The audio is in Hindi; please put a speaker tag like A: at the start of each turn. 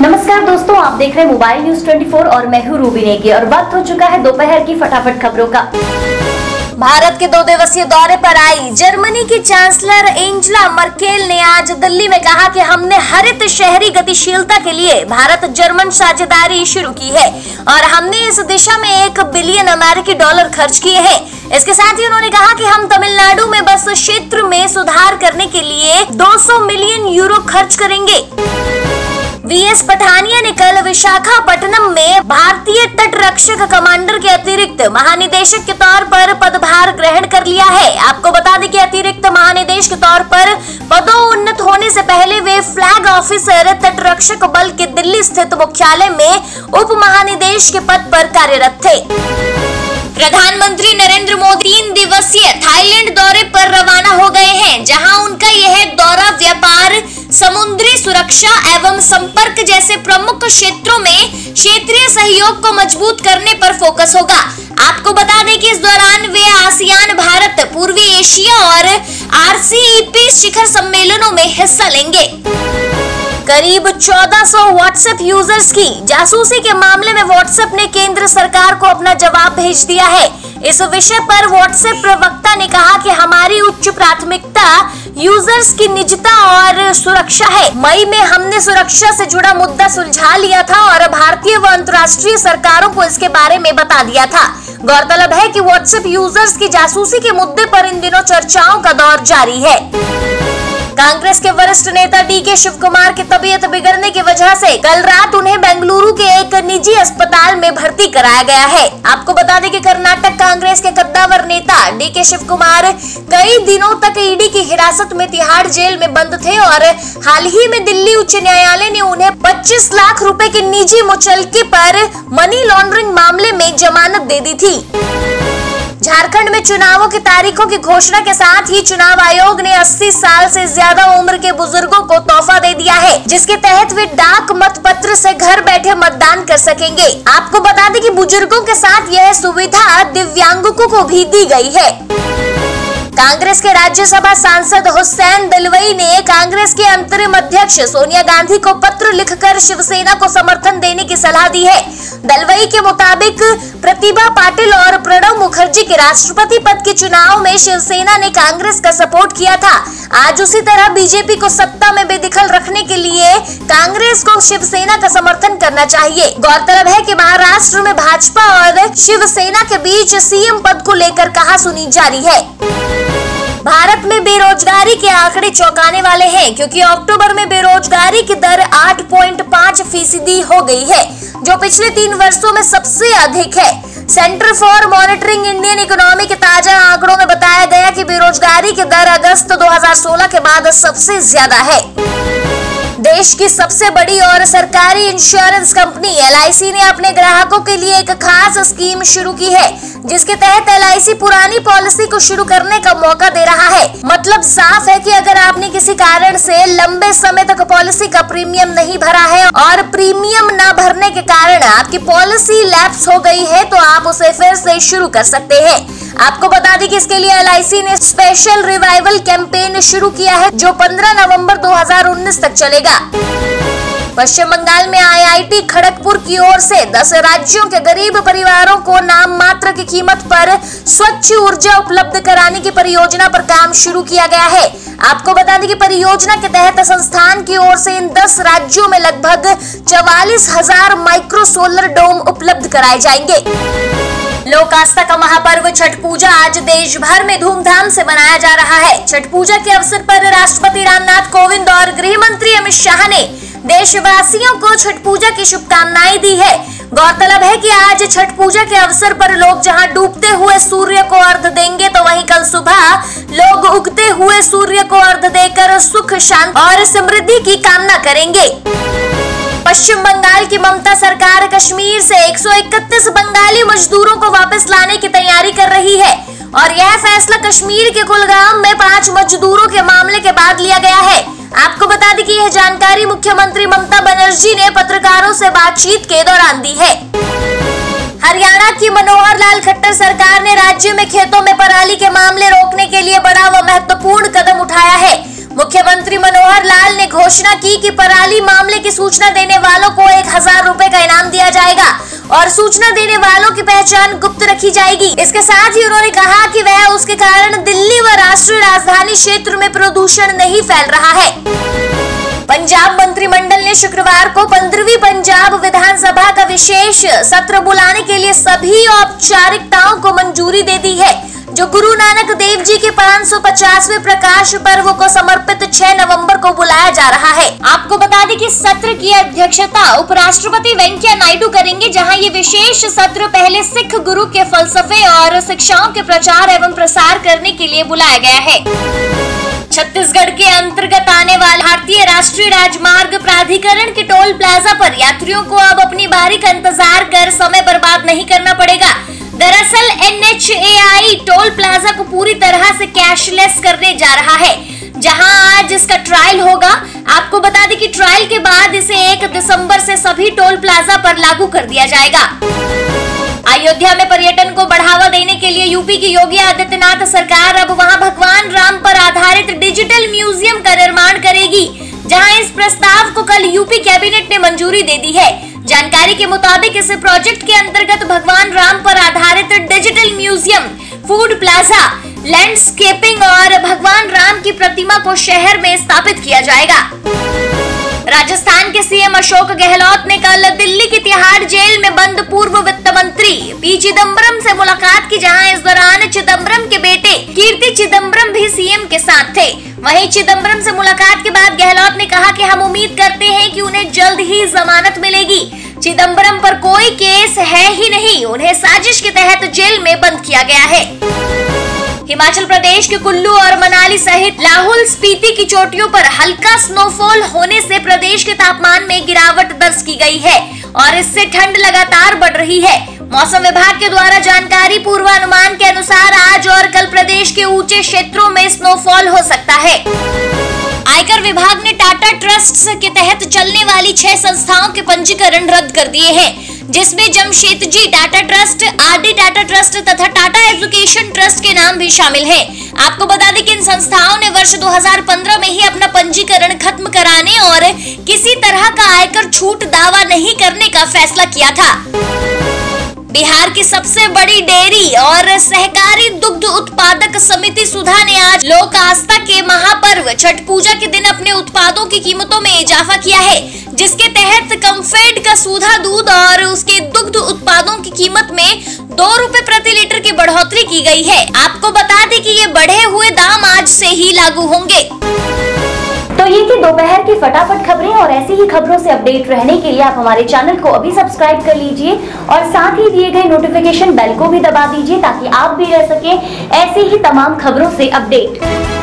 A: नमस्कार दोस्तों, आप देख रहे हैं मोबाइल न्यूज़ 24 और मैं हूँ रूबी नेगी और वक्त हो चुका है दोपहर की फटाफट खबरों का। भारत के दो दिवसीय दौरे पर आई जर्मनी की चांसलर एंजला मर्केल ने आज दिल्ली में कहा कि हमने हरित शहरी गतिशीलता के लिए भारत जर्मन साझेदारी शुरू की है और हमने इस दिशा में एक बिलियन अमेरिकी डॉलर खर्च किए हैं। इसके साथ ही उन्होंने कहा कि हम तमिलनाडु में बस क्षेत्र में सुधार करने के लिए 200 मिलियन यूरो खर्च करेंगे। वीएस पठानिया ने कल विशाखापट्टनम में भारतीय तट रक्षक कमांडर के अतिरिक्त महानिदेशक के तौर पर पदभार ग्रहण कर लिया है। आपको बता दें कि अतिरिक्त महानिदेश के तौर पर पदोन्नत होने से पहले वे फ्लैग ऑफिसर तट रक्षक बल के दिल्ली स्थित मुख्यालय में उप महानिदेश के पद पर कार्यरत थे। प्रधानमंत्री नरेंद्र मोदी तीन दिवसीय थाईलैंड दौरे पर रवाना हो गए हैं, जहाँ उनका यह दौरा समुद्री सुरक्षा एवं संपर्क जैसे प्रमुख क्षेत्रों में क्षेत्रीय सहयोग को मज़बूत करने पर फोकस होगा। आपको बता दें कि इस दौरान वे आसियान, भारत, पूर्वी एशिया और आरसीईपी शिखर सम्मेलनों में हिस्सा लेंगे। करीब 1400 व्हाट्सएप यूज़र्स की जासूसी के मामले में व्हाट्सएप ने केंद्र सरकार को अपना जवाब भेज दिया है। इस विषय पर व्हाट्सएप प्रवक्ता ने कहा कि हमारी उच्च प्राथमिकता यूज़र्स की निजता और सुरक्षा है। मई में हमने सुरक्षा से जुड़ा मुद्दा सुलझा लिया था और भारतीय व अंतर्राष्ट्रीय सरकारों को इसके बारे में बता दिया था। गौरतलब है कि व्हाट्सएप यूज़र्स की जासूसी के मुद्दे पर इन दिनों चर्चाओं का दौर जारी है। कांग्रेस के वरिष्ठ नेता डी के शिव कुमार की तबीयत बिगड़ने की वजह से कल रात उन्हें बेंगलुरु के एक निजी अस्पताल में भर्ती कराया गया है। आपको बता दें कि कर्नाटक कांग्रेस के कद्दावर नेता डी के शिव कुमार कई दिनों तक ईडी की हिरासत में तिहाड़ जेल में बंद थे और हाल ही में दिल्ली उच्च न्यायालय ने उन्हें 25 लाख रुपए के निजी मुचलके पर मनी लॉन्ड्रिंग मामले में जमानत दे दी थी। झारखंड में चुनावों की तारीखों की घोषणा के साथ ही चुनाव आयोग ने 80 साल से ज़्यादा उम्र के बुज़ुर्गों को तोहफा दे दिया है, जिसके तहत वे डाक मत पत्र से घर बैठे मतदान कर सकेंगे। आपको बता दें कि बुज़ुर्गों के साथ यह सुविधा दिव्यांगों को भी दी गई है। कांग्रेस के राज्यसभा सांसद हुसैन दलवई ने कांग्रेस के अंतरिम अध्यक्ष सोनिया गांधी को पत्र लिखकर शिवसेना को समर्थन देने की सलाह दी है। दलवई के मुताबिक प्रतिभा पाटिल और प्रणब मुखर्जी के राष्ट्रपति पद के चुनाव में शिवसेना ने कांग्रेस का सपोर्ट किया था। आज उसी तरह बीजेपी को सत्ता में बेदखल रखने के लिए कांग्रेस को शिवसेना का समर्थन करना चाहिए। गौरतलब है कि महाराष्ट्र में भाजपा और शिवसेना के बीच सीएम पद को लेकर कहा सुनी जारी है। भारत में बेरोजगारी के आंकड़े चौंकाने वाले हैं, क्योंकि अक्टूबर में बेरोजगारी की दर 8.5 फ़ीसदी हो गई है। जो पिछले तीन वर्षों में सबसे अधिक है। Centre for monitoring Indian economy के ताज़ा आंकड़ों में बताया गया कि बेरोजगारी की दर अगस्त 2016 के बाद सबसे ज़्यादा है। देश की सबसे बड़ी और सरकारी इंश्योरेंस कंपनी एलआईसी ने अपने ग्राहकों के लिए एक खास स्कीम शुरू की है, जिसके तहत एलआईसी पुरानी पॉलिसी को शुरू करने का मौका दे रहा है। मतलब साफ़ है कि अगर आपने किसी कारण से लंबे समय तक पॉलिसी का प्रीमियम नहीं भरा है और प्रीमियम न भरने के कारण आपकी पॉलिसी लैप्स हो गई है तो आप उसे फिर से शुरू कर सकते हैं। आपको बता दें कि इसके लिए LIC ने स्पेशल रिवाइवल कैंपेन शुरू किया है, जो 15 नवंबर 2019 तक चलेगा। पश्चिम बंगाल में आईआईटी खड़गपुर की ओर से 10 राज्यों के गरीब परिवारों को नाम मात्र की कीमत पर स्वच्छ ऊर्जा उपलब्ध कराने की परियोजना पर काम शुरू किया गया है। आपको बता दें कि परियोजना के तहत संस्थान की ओर से इन 10 राज्यों में लगभग चवालीस हज़ार माइक्रो सोलर डोम उपलब्ध कराए जाएँगे। लोक आस्था का महापर्व छठ पूजा आज देश भर में धूमधाम से मनाया जा रहा है। छठ पूजा के अवसर पर राष्ट्रपति रामनाथ कोविंद और गृह मंत्री अमित शाह ने देशवासियों को छठ पूजा की शुभकामनाएँ दी है। गौरतलब है कि आज छठ पूजा के अवसर पर लोग जहाँ डूबते हुए सूर्य को अर्घ देंगे तो वहीं कल सुबह लोग उगते हुए सूर्य को अर्घ देकर सुख, शांति और समृद्धि की कामना करेंगे। पश्चिम बंगाल की ममता सरकार कश्मीर से 131 बंगाली मजदूरों को वापस लाने की तैयारी कर रही है। और यह फैसला कश्मीर के कुलगाम में पाँच मजदूरों के मामले के बाद लिया गया है। आपको बता दें कि यह जानकारी मुख्यमंत्री ममता बनर्जी ने पत्रकारों से बातचीत के दौरान दी है। हरियाणा की मनोहर लाल खट्टर सरकार ने राज्य में खेतों में पराली के मामले रोकने के लिए बड़ा व महत्वपूर्ण कदम उठाया है। मुख्यमंत्री मनोहर लाल ने घोषणा की कि पराली मामले की सूचना देने वालों को एक हज़ार रूपए का इनाम दिया जाएगा और सूचना देने वालों की पहचान गुप्त रखी जाएगी। इसके साथ ही उन्होंने कहा कि वह उसके कारण दिल्ली व राष्ट्रीय राजधानी क्षेत्र में प्रदूषण नहीं फैल रहा है। पंजाब मंत्रिमंडल ने शुक्रवार को पंद्रहवीं पंजाब विधानसभा का विशेष सत्र बुलाने के लिए सभी औपचारिकताओं को मंजूरी दे दी है। जो गुरु नानक देव जी के 550वें प्रकाश पर्व को समर्पित 6 नवंबर को बुलाया जा रहा है। आपको बता दें कि सत्र की अध्यक्षता उपराष्ट्रपति वेंकैया नायडू करेंगे, जहाँ ये विशेष सत्र पहले सिख गुरु के फलसफे और शिक्षाओं के प्रचार एवं प्रसार करने के लिए बुलाया गया है। छत्तीसगढ़ के अंतर्गत आने वाले भारतीय राष्ट्रीय राजमार्ग प्राधिकरण के टोल प्लाजा पर यात्रियों को अब अपनी बारी का इंतज़ार कर समय बर्बाद नहीं करना पड़ेगा। दरअसल NHAI टोल प्लाजा को पूरी तरह से कैशलेस करने जा रहा है। जहाँ आज इसका ट्रायल होगा, आपको बता दें कि ट्रायल के बाद इसे एक दिसंबर से सभी टोल प्लाजा पर लागू कर दिया जाएगा। अयोध्या में पर्यटन को बढ़ावा देने के लिए यूपी की योगी आदित्यनाथ सरकार अब वहाँ भगवान राम पर आधारित डिजिटल म्यूज़ियम का निर्माण करेगी, जहाँ इस प्रस्ताव को कल यूपी कैबिनेट ने मंजूरी दे दी है। जानकारी के मुताबिक इस प्रोजेक्ट के अंतर्गत भगवान राम पर आधारित digital museum, food plaza, landscaping और भगवान राम की प्रतिमा को शहर में स्थापित किया जाएगा। राजस्थान के सीएम अशोक गहलोत ने कल दिल्ली की तिहाड़ जेल में बंद पूर्व वित्त मंत्री पी चिदम्बरम से मुलाकात की, जहाँ इस दौरान चिदम्बरम के बेटे कीर्ति चिदम्बरम भी सीएम के साथ थे। वहीं चिदम्बरम से मुलाकात के बाद गहलोत ने कहा कि हम उम्मीद करते हैं कि उन्हें जल्द ही जमानत मिलेगी। चिदम्बरम पर कोई केस है ही नहीं। उन्हें साजिश के तहत जेल में बंद किया गया है। हिमाचल प्रदेश के कुल्लू और मनाली सहित लाहौल स्पीति की चोटियों पर हल्का स्नोफॉल होने से प्रदेश के तापमान में गिरावट दर्ज की गई है और इससे ठंड लगातार बढ़ रही है। मौसम विभाग के द्वारा जानकारी पूर्वानुमान के अनुसार आज और कल प्रदेश के ऊँचे क्षेत्रों में स्नोफॉल हो सकता है। आयकर विभाग टाटा ट्रस्ट के तहत चलने वाली छह संस्थाओं के पंजीकरण रद्द कर दिए हैं, जिसमें Jamshed ji Tata trust RD Tata trust तथा टाटा एजुकेशन ट्रस्ट के नाम भी शामिल हैं। आपको बता दें कि इन संस्थाओं ने वर्ष 2015 में ही अपना पंजीकरण खत्म कराने और किसी तरह का आयकर छूट दावा नहीं करने का फैसला किया था बिहार की सबसे बड़ी डेयरी और सहकारी दुग्ध उत्पादक समिति सुधा ने आज लोक आस्था के महापर्व, छठ पूजा के दिन अपने उत्पादों की कीमतों में इजाफा किया है, जिसके तहत कम्फेड का सुधा दूध और उसके दुग्ध उत्पादों की कीमत में दो रूपए प्रति लीटर की बढ़ोतरी की गई है। आपको बता दें कि ये बढ़े हुए दाम आज से ही लागू होंगे।
B: ये थी दोपहर की फटाफट खबरें और ऐसी ही खबरों से अपडेट रहने के लिए आप हमारे चैनल को अभी सब्सक्राइब कर लीजिए और साथ ही दिए गए नोटिफिकेशन बेल को भी दबा दीजिए ताकि आप भी रह सके ऐसी ही तमाम खबरों से अपडेट।